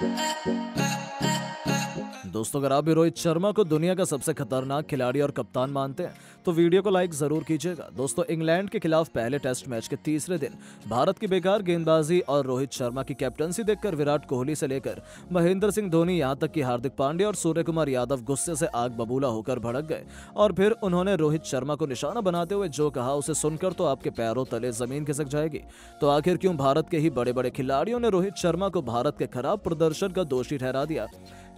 I, I दोस्तों, अगर आप भी रोहित शर्मा को दुनिया का सबसे खतरनाक खिलाड़ी और कप्तान मानते हैं तो वीडियो को लाइक ज़रूर कीजिएगा। दोस्तों, इंग्लैंड के खिलाफ पहले टेस्ट मैच के तीसरे दिन, भारत की बेकार गेंदबाजी और रोहित शर्मा की कैप्टनसी देखकर विराट कोहली से लेकर महेंद्र सिंह धोनी यहाँ तक कि हार्दिक पांडे और सूर्य कुमार यादव गुस्से से आग बबूला होकर भड़क गए। और फिर उन्होंने रोहित शर्मा को निशाना बनाते हुए जो कहा, उसे सुनकर तो आपके पैरों तले ज़मीन खिसक जाएगी। तो आखिर क्यों भारत के ही बड़े बड़े खिलाड़ियों ने रोहित शर्मा को भारत के खराब प्रदर्शन का दोषी ठहरा दिया?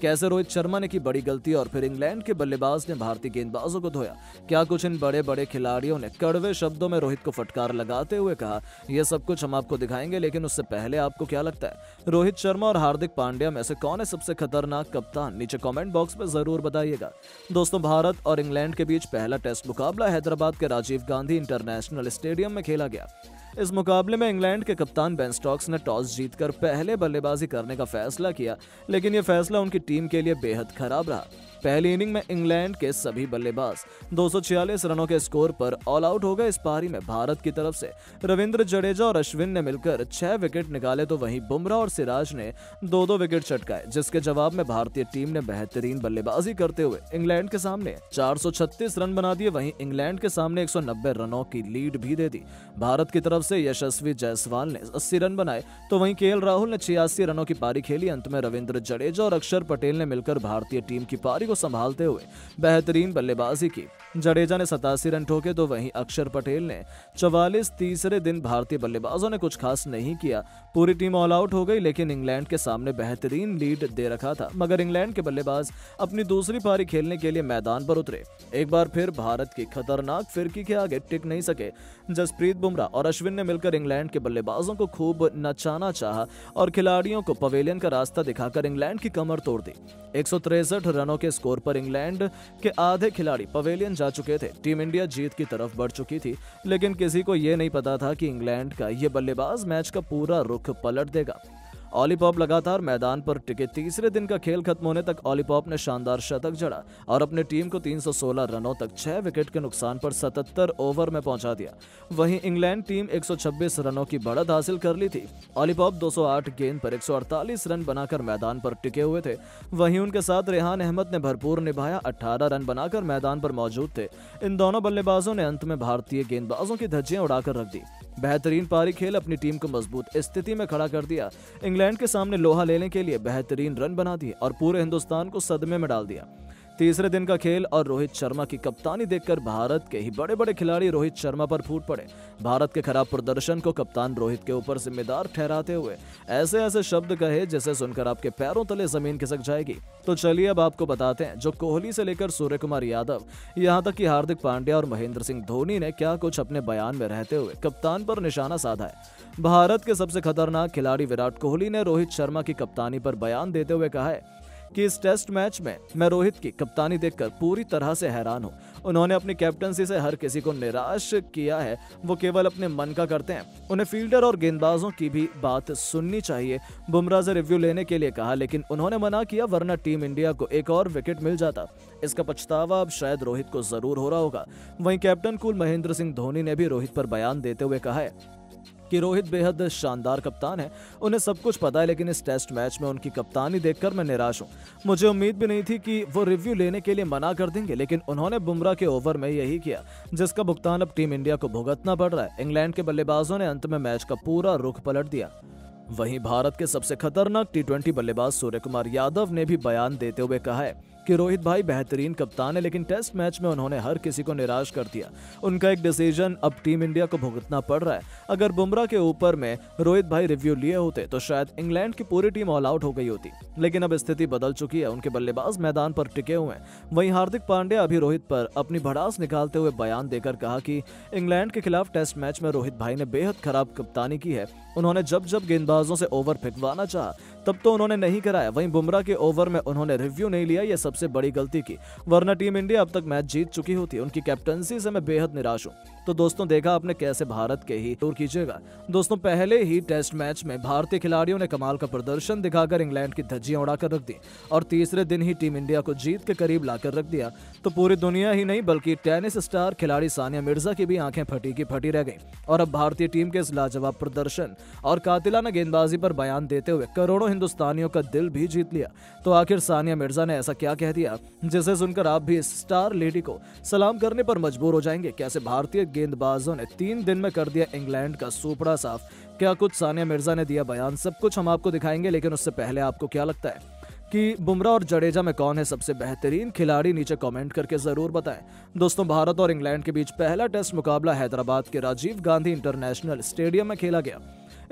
कैसे रोहित शर्मा ने की बड़ी गलती और फिर इंग्लैंड के बल्लेबाज ने भारतीय गेंदबाजों को धोया। क्या कुछ इन बड़े बड़े खिलाड़ियों ने कड़वे शब्दों में रोहित को फटकार लगाते हुए कहा? यह सब कुछ हम आपको दिखाएँगे, लेकिन उससे पहले आपको क्या लगता है? रोहित शर्मा और हार्दिक पांड्या में से कौन है सबसे खतरनाक कप्तान? नीचे कॉमेंट बॉक्स में ज़रूर बताइएगा। दोस्तों, भारत और इंग्लैंड के बीच पहला टेस्ट मुकाबला हैदराबाद के राजीव गांधी इंटरनेशनल स्टेडियम में खेला गया। इस मुकाबले में इंग्लैंड के कप्तान बेन स्टॉक्स ने टॉस जीतकर पहले बल्लेबाजी करने का फैसला किया, लेकिन यह फैसला उनकी टीम के लिए बेहद खराब रहा। पहली इनिंग में इंग्लैंड के सभी बल्लेबाज 246 रनों के स्कोर पर ऑल आउट हो गए। इस पारी में भारत की तरफ़ से रविंद्र जडेजा और अश्विन ने मिलकर छह विकेट निकाले तो वहीं बुमराह और सिराज ने दो दो विकेट चटकाए, जिसके जवाब में भारतीय टीम ने बेहतरीन बल्लेबाजी करते हुए इंग्लैंड के सामने 436 रन बना दिए। वहीं इंग्लैंड के सामने 190 रनों की लीड भी दे दी। भारत की तरफ़ से यशस्वी जायसवाल ने 80 रन बनाए। तो वहीं के राहुल ने छियासी रनों की पारी खेली। अंत में रविंद्र जडेजा और अक्षर पटेल ने मिलकर भारतीय टीम की पारी को संभालते हुए बेहतरीन बल्लेबाजी की। जडेजा ने सतासी रन ठोके तो वहीं अक्षर पटेल ने चवालीस तीसरे दिन भारतीय बल्लेबाजों ने कुछ खास नहीं किया। पूरी टीम ऑल आउट हो गई, लेकिन इंग्लैंड के सामने बेहतरीन लीड दे रखा था। मगर इंग्लैंड के बल्लेबाज अपनी दूसरी पारी खेलने के लिए मैदान पर उतरे। एक बार फिर भारत की खतरनाक फिरकी के आगे टिक नहीं सके। जसप्रीत बुमराह और अश्विन ने मिलकर इंग्लैंड के बल्लेबाजों को खूब नचाना चाहा और खिलाड़ियों को पवेलियन का रास्ता दिखाकर इंग्लैंड की कमर तोड़ दी। एक रनों के स्कोर पर इंग्लैंड के आधे खिलाड़ी पवेलियन जा चुके थे। टीम इंडिया जीत की तरफ़ बढ़ चुकी थी, लेकिन किसी को यह नहीं पता था कि इंग्लैंड का यह बल्लेबाज मैच का पूरा रुख पलट देगा। ऑलीपॉप लगातार मैदान पर टिके। तीसरे दिन का खेल खत्म होने तक ऑलीपॉप ने शानदार शतक जड़ा और अपनी टीम को 316 रनों तक छह विकेट के नुकसान पर 77 ओवर में पहुँचा दिया। वहीं इंग्लैंड टीम 126 रनों की बढ़त हासिल कर ली थी। ऑलीपॉप 208 गेंद पर 148 रन बनाकर मैदान पर टिके हुए थे। वहीं उनके साथ रेहान अहमद ने भरपूर निभाया। अठारह रन बनाकर मैदान पर मौजूद थे। इन दोनों बल्लेबाजों ने अंत में भारतीय गेंदबाजों की धज्जियाँ उड़ाकर रख दी। बेहतरीन पारी खेल अपनी टीम को मज़बूत स्थिति में खड़ा कर दिया। इंग्लैंड के सामने लोहा लेने के लिए बेहतरीन रन बना दिए और पूरे हिंदुस्तान को सदमे में डाल दिया। तीसरे दिन का खेल और रोहित शर्मा की कप्तानी देखकर भारत के ही बड़े बड़े खिलाड़ी रोहित शर्मा पर फूट पड़े। भारत के खराब प्रदर्शन को कप्तान रोहित के ऊपर जिम्मेदार ठहराते हुए ऐसे ऐसे शब्द कहे जिसे सुनकर आपके पैरों तले ज़मीन खिसक जाएगी। तो चलिए अब आपको बताते हैं, जो कोहली से लेकर सूर्य कुमार यादव, यहाँ तक कि हार्दिक पांड्या और महेंद्र सिंह धोनी ने क्या कुछ अपने बयान में रहते हुए कप्तान पर निशाना साधा है। भारत के सबसे खतरनाक खिलाड़ी विराट कोहली ने रोहित शर्मा की कप्तानी पर बयान देते हुए कहा है कि इस टेस्ट मैच में मैं रोहित की कप्तानी देखकर पूरी तरह से हैरान हूँ। उन्होंने अपनी कैप्टनसी से हर किसी को निराश किया है। वो केवल अपने मन का करते हैं। उन्हें फील्डर और गेंदबाजों की भी बात सुननी चाहिए। बुमराह से रिव्यू लेने के लिए कहा, लेकिन उन्होंने मना किया, वरना टीम इंडिया को एक और विकेट मिल जाता। इसका पछतावा अब शायद रोहित को ज़रूर हो रहा होगा। वहीं कैप्टन कुल महेंद्र सिंह धोनी ने भी रोहित पर बयान देते हुए कहा है। कि रोहित बेहद शानदार कप्तान है। उन्हें सब कुछ पता है, लेकिन इस टेस्ट मैच में उनकी कप्तानी देखकर मैं निराश हूँ। मुझे उम्मीद भी नहीं थी कि वो रिव्यू लेने के लिए मना कर देंगे, लेकिन उन्होंने बुमराह के ओवर में यही किया, जिसका भुगतान अब टीम इंडिया को भुगतना पड़ रहा है। इंग्लैंड के बल्लेबाजों ने अंत में मैच का पूरा रुख पलट दिया। वहीं भारत के सबसे खतरनाक टी बल्लेबाज सूर्य कुमार यादव ने भी बयान देते हुए कहा है कि रोहित भाई बेहतरीन कप्तान है, लेकिन टेस्ट मैच में उन्होंने हर किसी को निराश कर दिया। उनका एक डिसीज़न अब टीम इंडिया को भुगतना पड़ रहा है। अगर बुमराह के ऊपर में रोहित भाई रिव्यू लिए होते तो शायद इंग्लैंड की पूरी टीम ऑल आउट हो गई होती। लेकिन अब स्थिति बदल चुकी है, उनके बल्लेबाज मैदान पर टिके हुए हैं। वहीं हार्दिक पांड्या अभी रोहित पर अपनी भड़ास निकालते हुए बयान देकर कहा कि इंग्लैंड के खिलाफ टेस्ट मैच में रोहित भाई ने बेहद खराब कप्तानी की है। उन्होंने जब जब गेंदबाजों से ओवर फेंकवाना चाहा तब तो उन्होंने नहीं कराया। वहीं बुमराह के ओवर में उन्होंने रिव्यू नहीं लिया यह सबसे बड़ी गलती की। वरना टीम इंडिया अब तक मैच जीत चुकी होती। उनकी कैप्टनसी से मैं बेहद निराश हूँ। तो दोस्तों, देखा आपने कैसे भारत के ही टूर कीजिएगा। दोस्तों, पहले ही टेस्ट मैच में भारतीय खिलाड़ियों ने कमाल का प्रदर्शन दिखाकर इंग्लैंड की धज्जियाँ उड़ाकर रख दी और तीसरे दिन ही टीम इंडिया को जीत के करीब लाकर रख दिया। तो पूरी दुनिया ही नहीं, बल्कि टेनिस स्टार खिलाड़ी सानिया मिर्ज़ा की भी आँखें फटी की फटी रह गई। और अब भारतीय टीम के इस लाजवाब प्रदर्शन और कातिलाना गेंदबाजी पर बयान देते हुए करोड़ों हिंदुस्तानियों का दिल भी जीत लिया। तो आखिर सानिया मिर्ज़ा ने ऐसा क्या कह दिया? जिसे सुनकर आप भी स्टार लेडी को सलाम करने पर मजबूर हो जाएँगे। कैसे भारतीय गेंदबाजों ने तीन दिन में कर दिया इंग्लैंड का सुपड़ा साफ़? क्या कुछ सानिया मिर्ज़ा ने दिया बयान? सब कुछ हम आपको दिखाएँगे, लेकिन उससे पहले आपको क्या लगता है? कि बुमराह और जडेजा में कौन है सबसे बेहतरीन खिलाड़ी, नीचे कमेंट करके ज़रूर बताएँ। दोस्तों, भारत और इंग्लैंड के बीच पहला टेस्ट मुकाबला हैदराबाद के राजीव गांधी इंटरनेशनल स्टेडियम में खेला गया।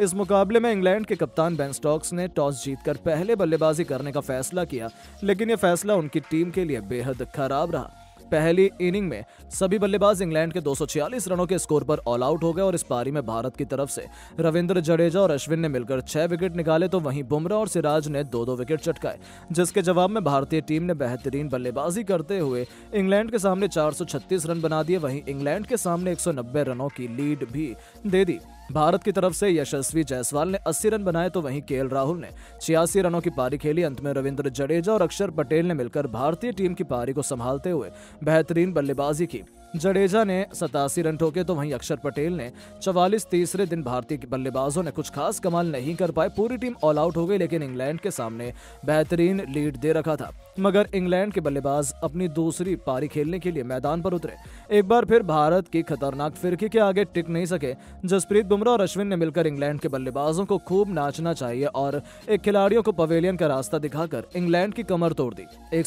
इस मुकाबले में इंग्लैंड के कप्तान बेन स्टॉक्स ने टॉस जीतकर पहले बल्लेबाजी करने का फैसला किया, लेकिन यह फैसला उनकी टीम के लिए बेहद खराब रहा। पहली इनिंग में सभी बल्लेबाज इंग्लैंड के 246 रनों के स्कोर पर ऑल आउट हो गए और इस पारी में भारत की तरफ़ से रविंद्र जडेजा और अश्विन ने मिलकर छह विकेट निकाले तो वहीं बुमराह और सिराज ने दो दो विकेट चटकाए, जिसके जवाब में भारतीय टीम ने बेहतरीन बल्लेबाजी करते हुए इंग्लैंड के सामने 436 रन बना दिए। वहीं इंग्लैंड के सामने 190 रनों की लीड भी दे दी। भारत की तरफ़ से यशस्वी जायसवाल ने 80 रन बनाए तो वहीं के राहुल ने छियासी रनों की पारी खेली। अंत में रविंद्र जडेजा और अक्षर पटेल ने मिलकर भारतीय टीम की पारी को संभालते हुए बेहतरीन बल्लेबाजी की। जडेजा ने सतासी रन ठोके तो वहीं अक्षर पटेल ने चवालीस तीसरे दिन भारतीय बल्लेबाजों ने कुछ खास कमाल नहीं कर पाए। पूरी टीम ऑल आउट हो गई, लेकिन इंग्लैंड के सामने बेहतरीन लीड दे रखा था। मगर इंग्लैंड के बल्लेबाज अपनी दूसरी पारी खेलने के लिए मैदान पर उतरे। एक बार फिर भारत की खतरनाक फिरकी के आगे टिक नहीं सके। जसप्रीत बुमराह और अश्विन ने मिलकर इंग्लैंड के बल्लेबाजों को खूब नाचना चाहिए और एक खिलाड़ियों को पवेलियन का रास्ता दिखाकर इंग्लैंड की कमर तोड़ दी। एक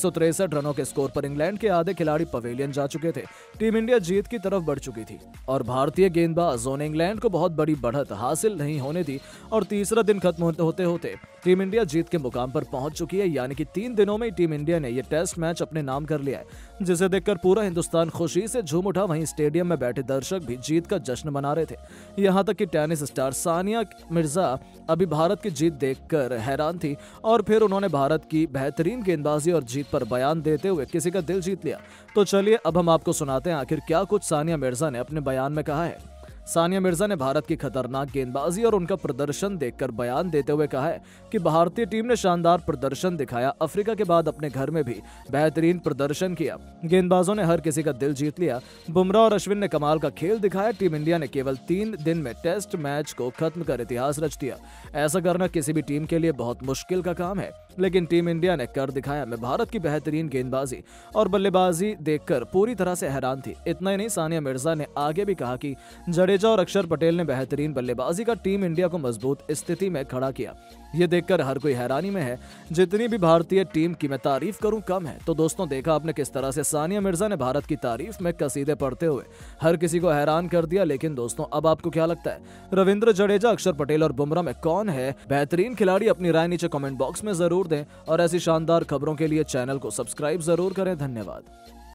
रनों के स्कोर पर इंग्लैंड के आधे खिलाड़ी पवेलियन जा चुके थे। टीम इंडिया जीत की तरफ़ बढ़ चुकी थी और भारतीय गेंदबाजों ने इंग्लैंड को बहुत बड़ी बढ़त हासिल नहीं होने दी और तीसरा दिन खत्म होते होते टीम इंडिया जीत के मुकाम पर पहुँच चुकी है, यानी कि तीन दिनों में टीम इंडिया ने यह टेस्ट मैच अपने नाम कर लिया है, जिसे देखकर पूरा हिंदुस्तान खुशी से झूम उठा। वहीं स्टेडियम में बैठे दर्शक भी जीत का जश्न मना रहे थे। यहाँ तक कि टेनिस स्टार सानिया मिर्ज़ा अभी भारत की जीत देखकर हैरान थी, और फिर उन्होंने भारत की बेहतरीन गेंदबाजी और जीत पर बयान देते हुए किसी का दिल जीत लिया। तो चलिए, अब हम आपको सुनाते हैं आखिर क्या कुछ सानिया मिर्ज़ा ने अपने बयान में कहा है। सानिया मिर्ज़ा ने भारत की खतरनाक गेंदबाजी और उनका प्रदर्शन देखकर बयान देते हुए कहा है कि भारतीय टीम ने शानदार प्रदर्शन दिखाया। अफ्रीका के बाद अपने घर में भी बेहतरीन प्रदर्शन किया। गेंदबाजों ने हर किसी का दिल जीत लिया। बुमराह और अश्विन ने कमाल का खेल दिखाया। टीम इंडिया ने केवल तीन दिन में टेस्ट मैच को खत्म कर इतिहास रच दिया। ऐसा करना किसी भी टीम के लिए बहुत मुश्किल का काम है, लेकिन टीम इंडिया ने कर दिखाया। मैं भारत की बेहतरीन गेंदबाजी और बल्लेबाजी देखकर पूरी तरह से हैरान थी। इतना ही नहीं, सानिया मिर्ज़ा ने आगे भी कहा कि जडेजा और अक्षर पटेल ने बेहतरीन बल्लेबाजी का टीम इंडिया को मज़बूत स्थिति में खड़ा किया। ये देखकर हर कोई हैरानी में है, जितनी भी भारतीय टीम की मैं तारीफ़ करूँ कम है। तो दोस्तों, देखा आपने किस तरह से सानिया मिर्ज़ा ने भारत की तारीफ़ में कसीदे पढ़ते हुए। हर किसी को हैरान कर दिया, लेकिन दोस्तों, अब आपको क्या लगता है? रविंद्र जडेजा, अक्षर पटेल और बुमराह में कौन है? बेहतरीन खिलाड़ी अपनी राय नीचे कॉमेंट बॉक्स में ज़रूर दें। और ऐसी शानदार खबरों के लिए चैनल को सब्सक्राइब ज़रूर करें। धन्यवाद।